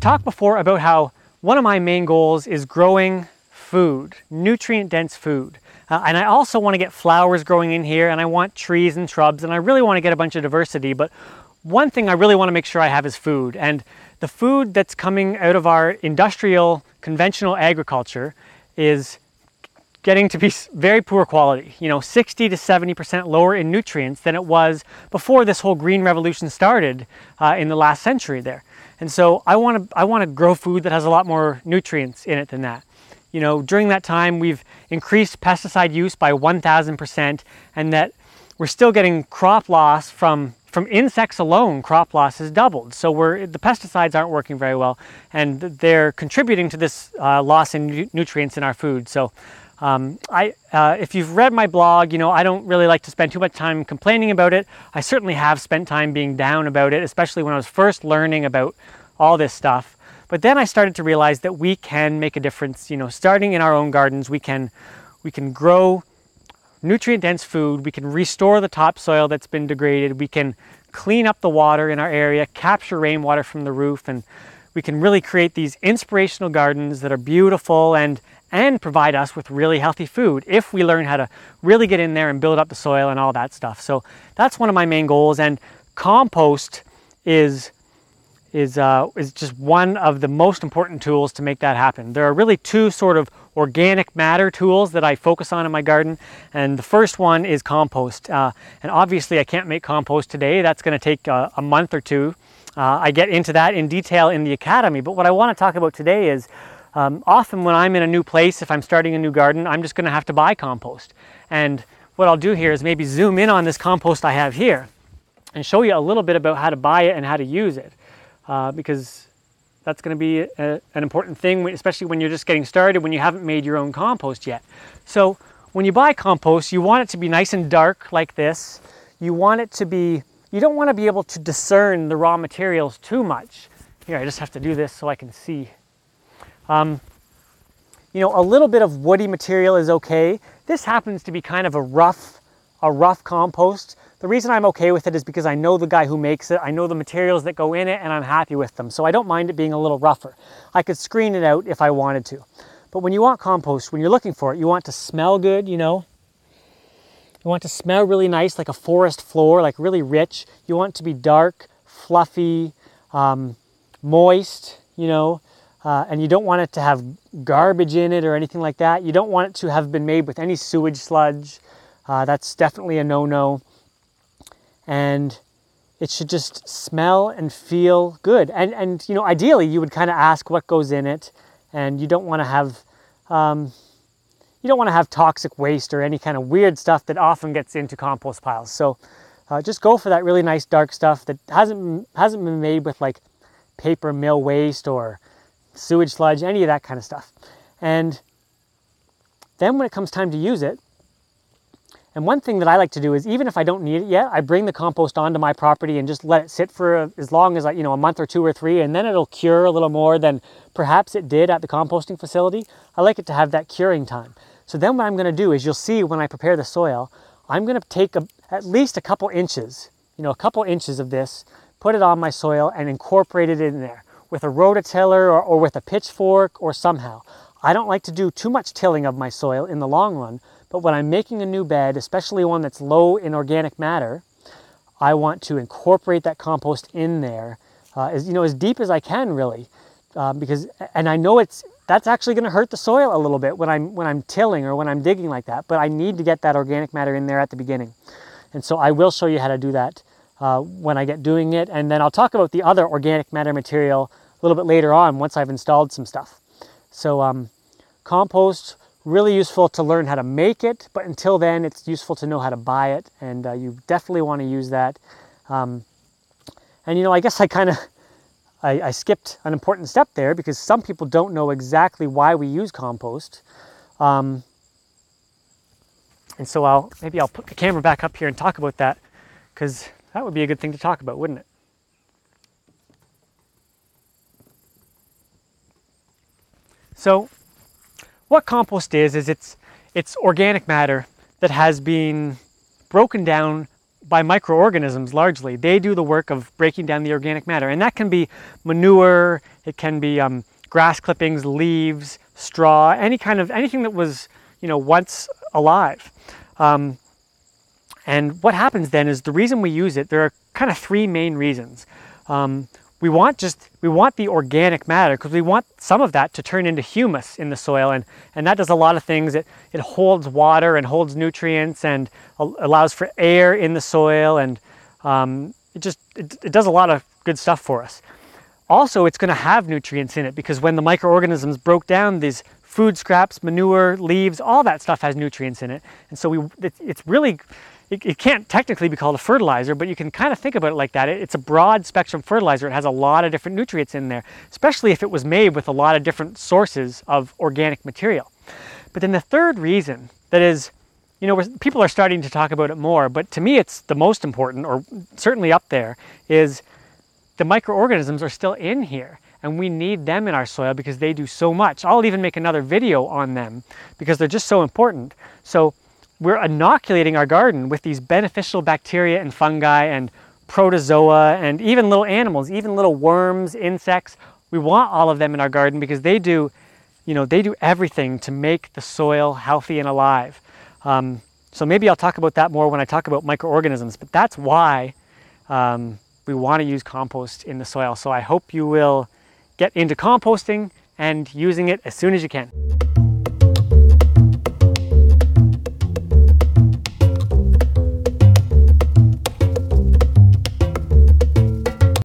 talked before about how one of my main goals is growing food, nutrient dense food. Uh, and I also want to get flowers growing in here and I want trees and shrubs and I really want to get a bunch of diversity. But one thing I really want to make sure I have is food. And the food that's coming out of our industrial conventional agriculture is getting to be very poor quality, you know, 60 to 70% lower in nutrients than it was before this whole green revolution started uh, in the last century there. And so I want to I want to grow food that has a lot more nutrients in it than that. You know, during that time we've increased pesticide use by 1000% and that we're still getting crop loss from from insects alone, crop loss has doubled. So we're, the pesticides aren't working very well, and they're contributing to this uh, loss in nu nutrients in our food. So um, I, uh, if you've read my blog, you know I don't really like to spend too much time complaining about it. I certainly have spent time being down about it, especially when I was first learning about all this stuff. But then I started to realize that we can make a difference. You know, starting in our own gardens, we can we can grow nutrient dense food, we can restore the topsoil that's been degraded, we can clean up the water in our area, capture rainwater from the roof, and we can really create these inspirational gardens that are beautiful and and provide us with really healthy food if we learn how to really get in there and build up the soil and all that stuff. So that's one of my main goals and compost is is, uh, is just one of the most important tools to make that happen. There are really two sort of organic matter tools that I focus on in my garden. And the first one is compost. Uh, and obviously I can't make compost today. That's gonna take a, a month or two. Uh, I get into that in detail in the academy. But what I wanna talk about today is um, often when I'm in a new place, if I'm starting a new garden, I'm just gonna have to buy compost. And what I'll do here is maybe zoom in on this compost I have here and show you a little bit about how to buy it and how to use it uh, because that's going to be a, an important thing, especially when you're just getting started, when you haven't made your own compost yet. So when you buy compost, you want it to be nice and dark like this. You want it to be, you don't want to be able to discern the raw materials too much. Here, I just have to do this so I can see. Um, you know, a little bit of woody material is okay. This happens to be kind of a rough, a rough compost. The reason I'm okay with it is because I know the guy who makes it, I know the materials that go in it, and I'm happy with them. So I don't mind it being a little rougher. I could screen it out if I wanted to. But when you want compost, when you're looking for it, you want to smell good, you know. You want to smell really nice, like a forest floor, like really rich. You want to be dark, fluffy, um, moist, you know. Uh, and you don't want it to have garbage in it or anything like that. You don't want it to have been made with any sewage sludge. Uh, that's definitely a no-no and it should just smell and feel good. And, and you know, ideally, you would kind of ask what goes in it, and you don't want to have um, you don't want to have toxic waste or any kind of weird stuff that often gets into compost piles. So uh, just go for that really nice dark stuff that hasn't hasn't been made with like paper mill waste or sewage sludge, any of that kind of stuff. And then when it comes time to use it, and one thing that I like to do is even if I don't need it yet, I bring the compost onto my property and just let it sit for as long as I, you know a month or two or three, and then it'll cure a little more than perhaps it did at the composting facility. I like it to have that curing time. So then what I'm going to do is you'll see when I prepare the soil, I'm going to take a, at least a couple inches, you know, a couple inches of this, put it on my soil and incorporate it in there with a rototiller or, or with a pitchfork or somehow. I don't like to do too much tilling of my soil in the long run but when I'm making a new bed, especially one that's low in organic matter, I want to incorporate that compost in there uh, as you know as deep as I can, really, uh, because and I know it's that's actually going to hurt the soil a little bit when I'm when I'm tilling or when I'm digging like that. But I need to get that organic matter in there at the beginning, and so I will show you how to do that uh, when I get doing it, and then I'll talk about the other organic matter material a little bit later on once I've installed some stuff. So um, compost really useful to learn how to make it, but until then, it's useful to know how to buy it, and uh, you definitely want to use that. Um, and you know, I guess I kind of I, I, skipped an important step there because some people don't know exactly why we use compost. Um, and so I'll maybe I'll put the camera back up here and talk about that because that would be a good thing to talk about, wouldn't it? So what compost is, is it's, it's organic matter that has been broken down by microorganisms largely. They do the work of breaking down the organic matter. And that can be manure, it can be um, grass clippings, leaves, straw, any kind of, anything that was, you know, once alive. Um, and what happens then is the reason we use it, there are kind of three main reasons. Um, we want just we want the organic matter because we want some of that to turn into humus in the soil and and that does a lot of things. It it holds water and holds nutrients and allows for air in the soil and um, it just it, it does a lot of good stuff for us. Also it's going to have nutrients in it because when the microorganisms broke down these food scraps manure leaves all that stuff has nutrients in it. And so we it, it's really it, can't technically be called a fertilizer, but you can kind of think about it like that. It, it's a broad spectrum fertilizer. It has a lot of different nutrients in there, especially if it was made with a lot of different sources of organic material. But then the third reason that is, you know, people are starting to talk about it more, but to me it's the most important, or certainly up there, is the microorganisms are still in here and we need them in our soil because they do so much. I'll even make another video on them because they're just so important. So we're inoculating our garden with these beneficial bacteria and fungi and protozoa and even little animals, even little worms, insects. We want all of them in our garden because they do, you know, they do everything to make the soil healthy and alive. Um, so maybe I'll talk about that more when I talk about microorganisms, but that's why um, we want to use compost in the soil. So I hope you will get into composting and using it as soon as you can.